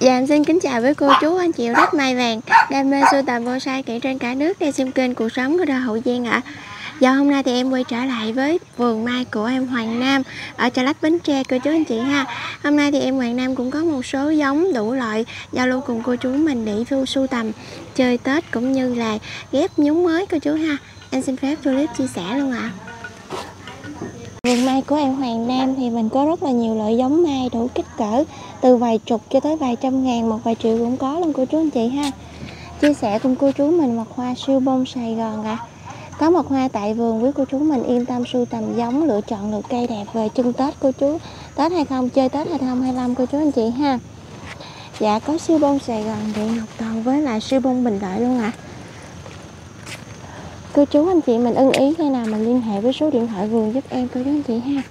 Dạ em xin kính chào với cô chú, anh chị rất may vàng. Đam mê sưu tầm bonsai kỹ trên cả nước, đang xem kênh cuộc sống của đô Hậu Giang ạ. Do hôm nay thì em quay trở lại với vườn mai của em Hoàng Nam Ở Trà Lách Bến Tre, cô chú anh chị ha. Hôm nay thì em Hoàng Nam cũng có một số giống đủ loại, Giao lưu cùng cô chú mình để thu sưu tầm, Chơi Tết cũng như là ghép nhúng mới, cô chú ha. Em xin phép clip chia sẻ luôn ạ. Vườn mai của em Hoàng Nam thì mình có rất là nhiều loại giống mai đủ kích cỡ, từ vài chục cho tới vài trăm ngàn, một vài triệu cũng có luôn cô chú anh chị ha chia sẻ cùng cô chú mình mật hoa siêu bông Sài Gòn ạ à. có mật hoa tại vườn quý cô chú mình yên tâm sưu tầm giống, lựa chọn được cây đẹp về chân Tết cô chú Tết hay không, chơi Tết 2025 cô chú anh chị ha dạ có siêu bông Sài Gòn điện ngọc toàn với lại siêu bông bình lợi luôn ạ à cô chú anh chị mình ưng ý khi nào mình liên hệ với số điện thoại vườn giúp em cô chú anh chị ha.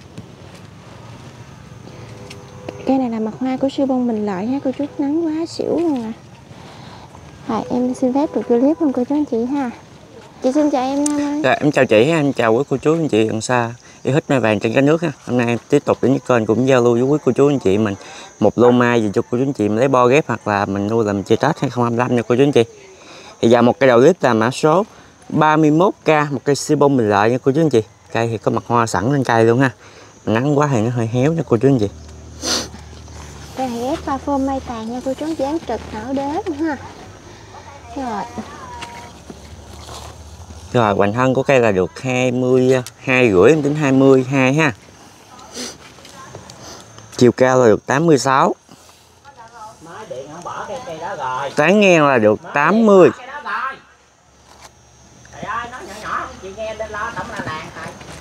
Cây này là mặt hoa của siêu bông bình lợi ha cô chú. Nắng quá xỉu luôn à. Rồi em xin phép được clip luôn cô chú anh chị ha. Chị xin chào em Nam ơi. Dạ, em chào chị em chào quý cô chú anh chị gần xa. Yêu thích mai vàng trên cả nước ha. Hôm nay em tiếp tục đến với kênh cũng giao lưu với quý cô chú anh chị mình. Một lô mai gì cho cô chú anh chị mình lấy bo ghép hoặc là mình nuôi làm chia tết 2025 nha cô chú anh chị. Thì giờ một cái đầu clip là mã số 31k một cây siêu bông bình lợi nha cô chú anh chị. Cây thì có mặt hoa sẵn lên cây luôn ha. Nắng quá thì nó hơi héo nha cô chú anh chị. Đây là ghép pha phôm mai tàn nha cô chú dán trực nở đế ha. Rồi. Rồi hoành thân của cây là được 22 rưỡi tính 22 ha. Chiều cao là được 86 tán ngang là được 80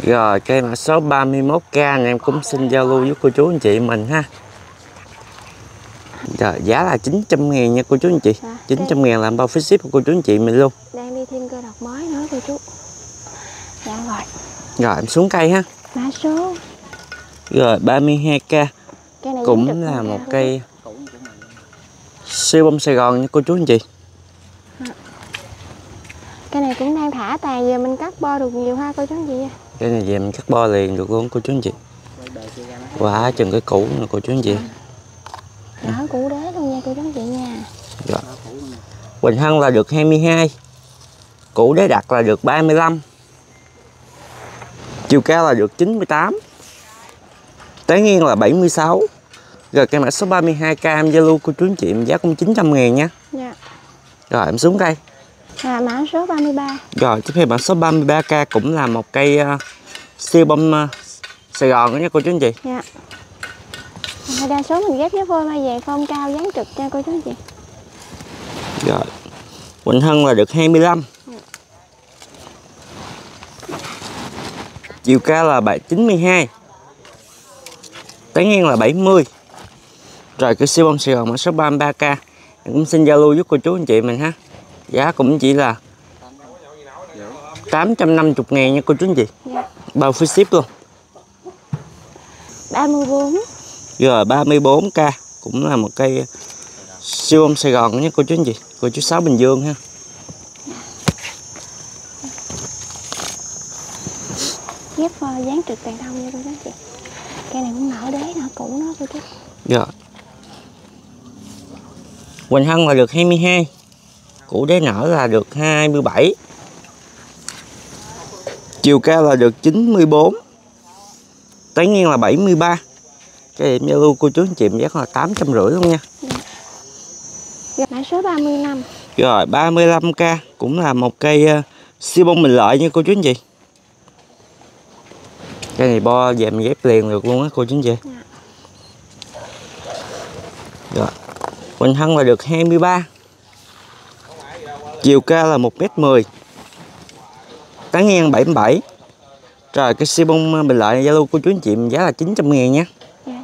rồi cây mã số 31k này em cũng xin giao lưu với cô chú anh chị mình ha. Trời, giá là 900 ngàn nha cô chú anh chị. À, 900 ngàn làm bao phí ship của cô chú anh chị mình luôn. Đang đi thêm cơ độc mới nữa cô chú. Dạ rồi. Rồi em xuống cây ha. Mã số Rồi 32k Cũng là một cây Siêu bông Sài Gòn nha cô chú anh chị. À. Cây này cũng đang thả tàn giờ mình cắt bo được nhiều ha cô chú anh chị Cây này về mình cắt bo liền được luôn cô chú anh chị. Quá chừng cái cũ nè cô chú anh chị. À Nhỏ củ đế luôn nha cô chú anh chị nha. Dạ. Quỳnh Hân là được 22 Củ đế đặt là được 35 Chiều cao là được 98 Tán nghiêng là 76 Rồi cây mã số 32k em giao lưu cô chú anh chị giá cũng 900 ngàn nha. Dạ. Rồi em xuống cây À mã số 33 Rồi tiếp theo mã số 33k cũng là một cây uh, siêu bông uh, Sài Gòn đó nha cô chú anh chị. Dạ. Đa số mình ghép với phôi mai vàng phong cao dáng trực nha cô chú anh chị. Rồi. Quỳnh Hân là được 25 ừ. chiều cao là 792 tán ngang là 70 rồi cái siêu bông Sài Gòn mã số 33k em cũng xin giao lưu với cô chú anh chị mình ha giá cũng chỉ là 850 ngàn nha cô chú anh chị. Dạ. bao phí ship luôn. 34 rồi 34k cũng là một cây siêu ông Sài Gòn nha cô chú anh chị. Cô chú Sáu Bình Dương ha. Ghép uh, dán trực tàn thông nha cô chú anh chị. Cây này cũng nở đế nở cũ nó cô chú. Rồi Quỳnh Hân là được 22 Củ đế nở là được 27 Chiều cao là được 94 Tán ngang là 73 cái em giao lưu cô chú anh chị giá là tám trăm rưỡi luôn nha. Dạ. mã số 35 rồi 35k cũng là một cây uh, siêu bông mình lợi nha cô chú anh chị. Cái này bo mình ghép liền được luôn á cô chú anh chị. Dạ. rồi Quỳnh Hân là được 23 chiều cao là 1m10 tán ngang 77 rồi cái siêu bông bình lợi giao lưu cô chú anh chị giá là 900 ngàn nha.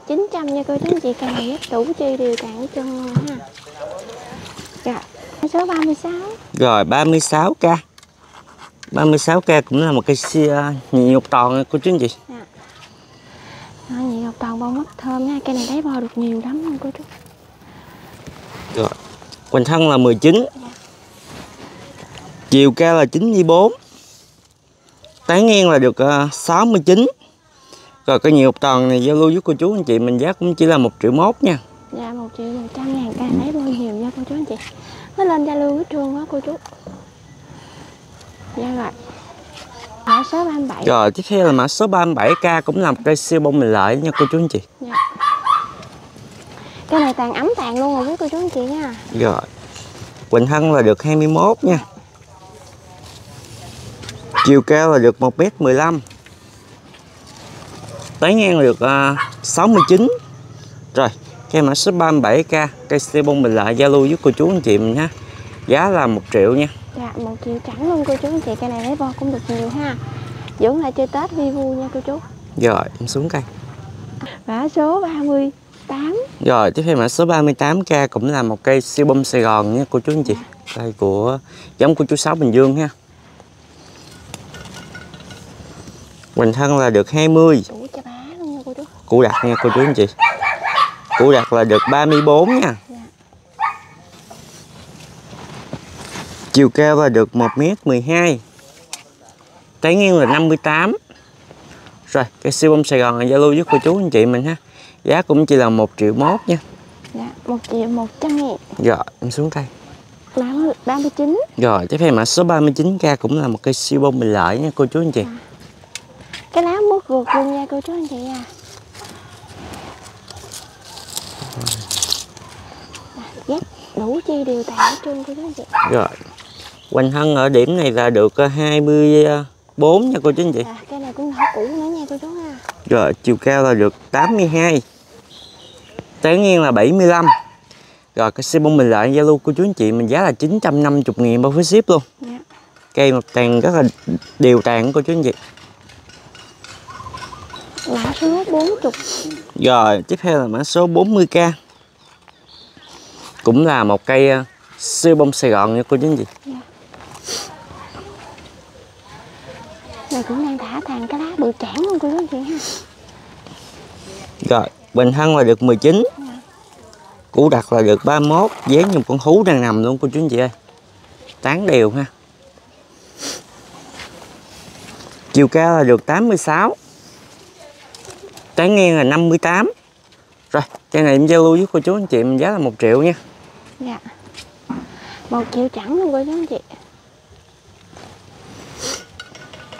900 nha cô chú anh chị này ghép đủ chi đều cạn chân ha. Dạ số 36 Rồi 36k 36k cũng là một cây uh, nhị ngọc toàn cô chú anh chị. Dạ. Đó, nhị ngọc toàn bông mất thơm nha Cây này lấy bo được nhiều lắm luôn cô chú. Rồi Quỳnh thân là 19 dạ. Chiều cao là 94 Tán ngang là được uh, 69 rồi cái nhiều toàn này giao lưu với cô chú anh chị mình giá cũng chỉ là một triệu mốt nha. Dạ một triệu 100 ngàn ca lấy bao nhiêu nha cô chú anh chị. Nó lên Zalo hết trơn quá cô chú. Dạ rồi. Mã số 37 Rồi tiếp theo là mã số 37k cũng là một cây siêu bông mình lợi nha cô chú anh chị. Dạ. Cái này tàn ấm tàn luôn rồi với cô chú anh chị nha. Rồi. Quỳnh thân là được 21 nha. Chiều cao là được 1m15. Tán ngang được uh, 69. Rồi, cây mã số 37k, cây siêu bông mình giao lưu với cô chú anh chị mình ha. Giá là 1 triệu nha. Dạ một triệu trắng luôn cô chú anh chị Cái này lấy bo cũng được nhiều ha Dưỡng lại chơi Tết vi vu nha cô chú Rồi, em xuống cây. Mã số 38 Rồi, tiếp theo mã số 38k cũng là một cây siêu bông Sài Gòn nha cô chú anh chị. Đây của giống của chú Sáu Bình Dương ha. Quỳnh thân là được 20, Đủ cho bá luôn nha cô chú củ đặt nha cô chú anh chị. Củ đặt là được 34 nha. Dạ. Chiều cao là được 1m12. Tán ngang là 58. Rồi, cây siêu bông Sài Gòn là giao lưu với cô chú anh chị mình ha. Giá cũng chỉ là 1 triệu mốt nha. Dạ 1 triệu 100 ngàn Rồi, em xuống. Mã 39 Rồi, tiếp theo mã số 39k cũng là một cây siêu bông bình lợi nha cô chú anh chị. Cái lá mút ruột luôn nha cô chú anh chị à Dắt đủ chi đều tàn hết trơn cô chú anh chị Rồi. Quanh thân ở điểm này là được ờ, 24 nha cô chú anh chị. à, Cái này cũng nở cũ nữa nha cô chú ha Rồi, chiều cao là được 82. Tán ngang là 75. Rồi, cái siêu bông mình lại giao lưu cô chú anh chị mình giá là 950 nghìn bao phí ship luôn. Dạ Cây một tàn rất là đều tàn cô chú anh chị. Mã số 40 Rồi, tiếp theo là mã số 40k. Cũng là một cây ờ, siêu bông Sài Gòn nha cô chú anh chị. Này cũng đang thả tàn cái lá bự chản luôn cô chú anh chị ha Rồi, bình thân là được 19. Củ đặt là được 31, dán như con hú đang nằm luôn cô chú anh chị ơi. Tán đều ha. Chiều cao là được 86. Tán ngang là 58. Rồi, cây này em giao lưu với cô chú anh chị mình giá là 1 triệu nha. Dạ một triệu trắng luôn cô chú anh chị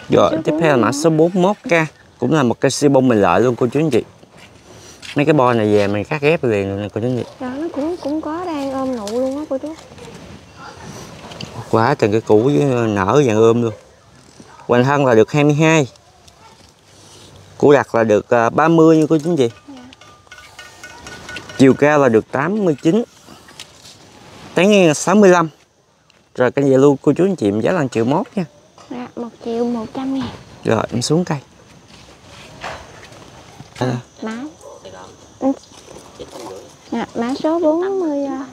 Rồi, tiếp theo là mã số 41k. Cũng là một cây siêu bông mình lợi luôn cô chú anh chị. Mấy cái bo này về mình cắt ghép liền rồi nè cô chú anh chị. Rồi nó cũng cũng có đang ôm nụ luôn á cô chú quá từng cái củ với nở dạng ươm luôn hoành thân là được 22 củ đặt là được à, 30 như cô chú anh chị chiều cao là được 89 tán ngang là 65 rồi cái về luôn cô chú anh chị giá là 1 triệu mốt nha. Dạ một triệu một trăm ngàn. Rồi em xuống cây. À, Ừ. Dạ, mã số 40 à,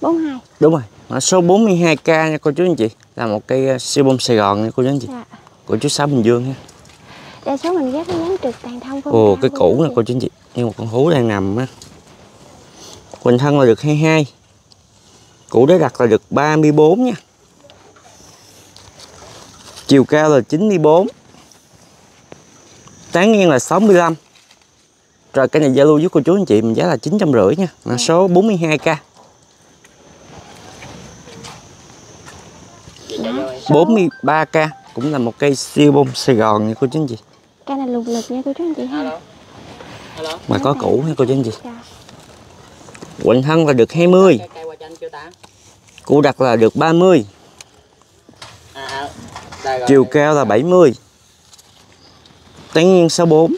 42 đúng rồi mã số 42k nha cô chú anh chị. Là một cây à, siêu bông Sài Gòn nha cô chú anh chị. Dạ. Của chú Sáu Bình Dương ha Đa số mình ghép nó dán trực tàn thông không Ồ cái chú nè cô chú anh chị. Như một con hú đang nằm á. Quỳnh thân là được 22 Củ đế đặt là được 34 nha. Chiều cao là 94 Tán ngang là 65 Rồi cái này giao lưu với cô chú anh chị mình giá là 950 nha. Mã số 42k Mã số 43k Cũng là một cây siêu bông Sài Gòn nha cô chú anh chị Cái này lục lực nha cô chú anh chị ha. Mà có củ nha cô chú anh chị? Dạ. Quỳnh thân là được 20 cây qua chanh chưa ta? Củ đặt là được 30 à, à, đây rồi. chiều cao là 70 tán ngang 64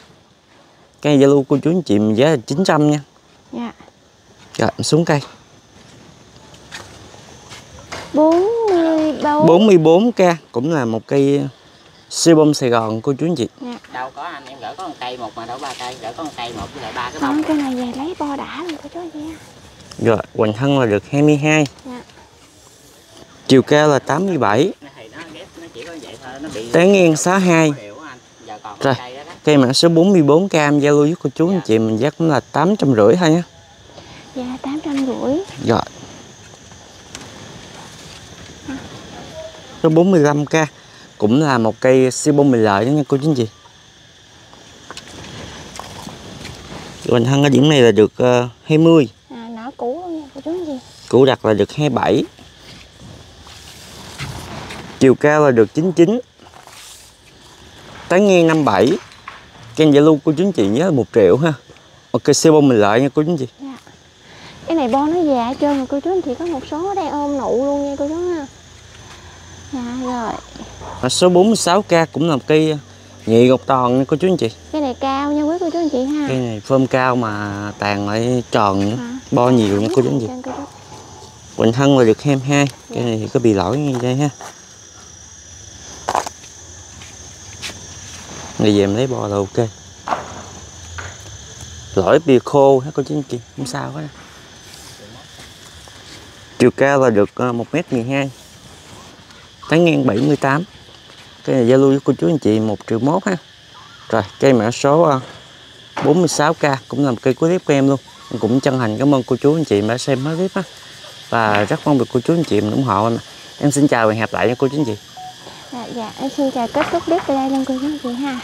cây Zalo cô chú anh chị mình giá là 900 nha. Dạ. Rồi em xuống cây. 44 44k cũng là một cây siêu bông Sài Gòn cô chú anh chị. Đâu có anh em gửi có một cây một mà đâu ba cây gửi có một cây một với lại ba cái bông. cái này về lấy bo đã luôn cô chú anh chị rồi hoành thân là được 22 Dạ. chiều cao là 87 thì nó ghép nó chỉ có vậy thôi nó bị tán ngang 62 hiểu anh. Giờ còn Rồi. một cây đó đó. cây mã số 44 cam Zalo với cô chú anh chị mình giá cũng là 850 thôi nhé Dạ 850 rồi. Số 45k cũng là một cây siêu bông mình lợi đó nha cô chú anh chị Hoành thân ở điểm này là được ờ, 20 à, chú anh chị. Củ đặc là được 27 chiều cao là được 99 tán ngang 57 kênh Zalo của chú anh chị nhớ là 1 triệu ha. Ok siêu bông mình lại nha cô chú anh chị cái này bo nó già hết trơn rồi cô chú anh chị có một số đang ôm nụ luôn nha cô chú ha. Dạ rồi Mã số 46k cũng là một cây nhị gọc tròn nha cô chú anh chị. Cái này cao nha quý cô chú anh chị ha. Cây này phơm cao mà tàn lại tròn nữa À. bo nhiều nha cô chú anh chị. Quỳnh thân là được 22 cây này thì có bị lỗi như đây ha. Ngày về em lấy bò là ok. Lỗi bìa khô ha cô chú anh chị Không sao hết. Chiều cao là được ờ, 1m12 Tán ngang 78 cái này giao lưu với cô chú anh chị 1 triệu mốt ha. Rồi cây mã số ờ, 46k cũng làm cây cuối clip của em luôn. Em cũng chân thành cảm ơn cô chú anh chị đã xem hết clip á. Và rất mong được cô chú anh chị mình ủng hộ em em xin chào và hẹn gặp lại nha cô chú anh chị. Dạ dạ em xin chào kết thúc clip ở đây luôn cô chú anh chị ha.